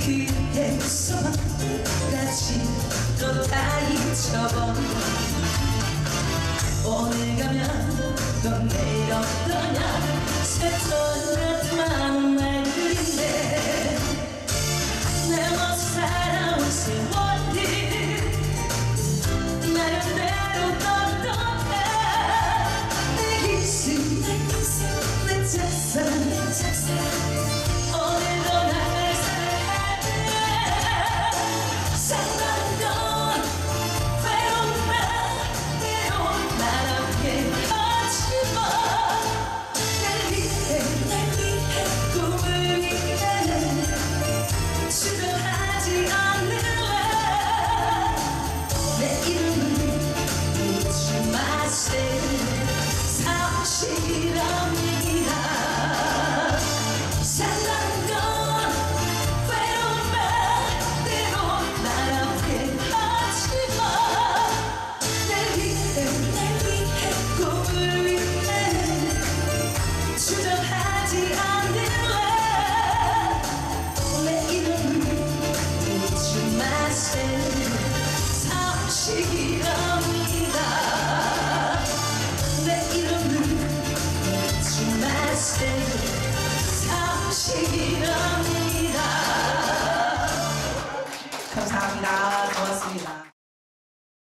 그대 웃어봐 다시 또다 잊혀버려 오늘 가면 또 내일 어떠냐